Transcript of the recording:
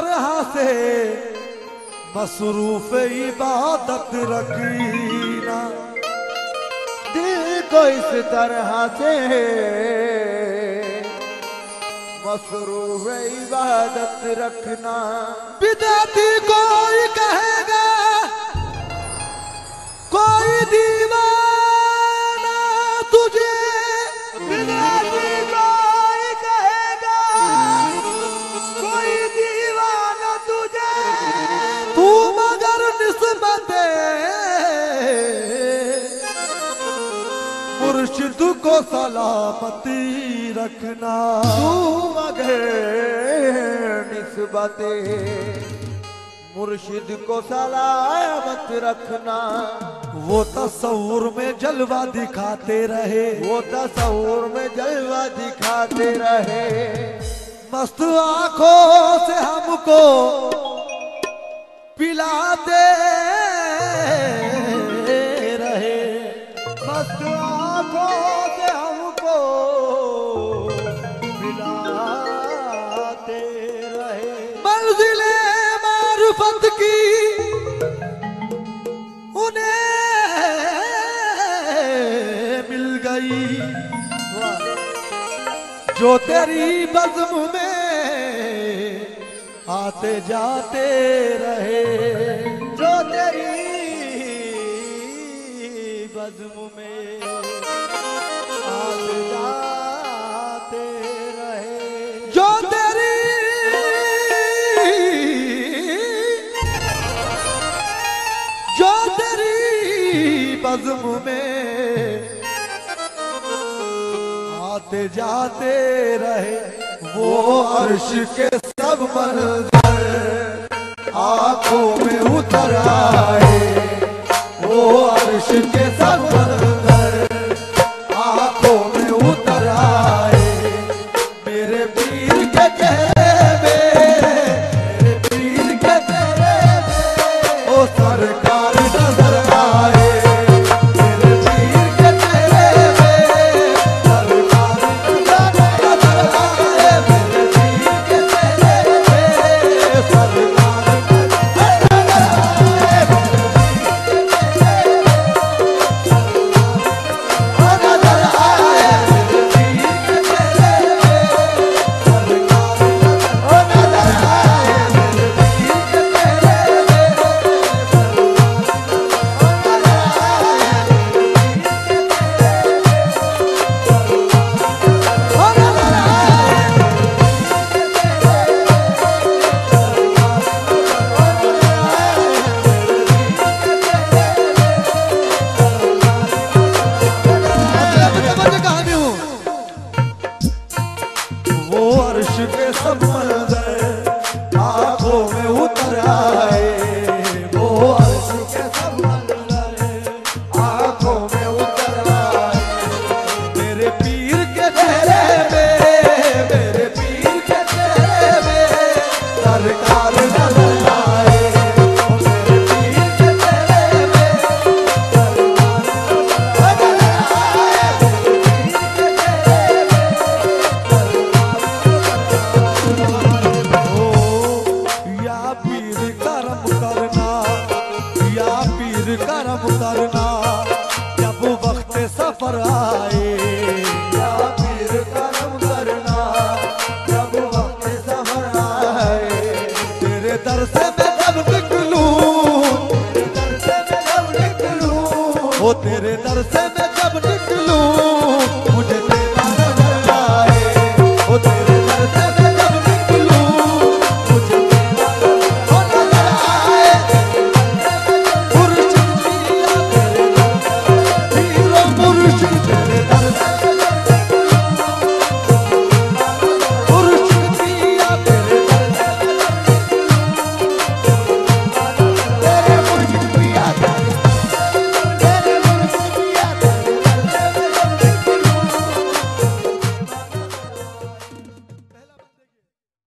तरह से मसरूफ इबादत रखीना दिल को इस तरह से मसरूफ इबादत रखना। विद्यार्थी कोई मुर्शिद को सलामती रखना। तू मगर निस्बत। मुर्शिद को सलामत रखना। वो तस्वुर में जलवा दिखाते रहे। वो तस्वुर में जलवा दिखाते रहे। मस्त आँखों से हमको पिलाते मारुफत की। उन्हें मिल गई। जो तेरी बज्म में आते जाते रहे। बज्म में आते जाते रहे वो अर्श के सब मंजर आँखों में उतर आए। सफ़र आए पीर करम करना प्रभु वक्त सफ़र आए तेरे दर से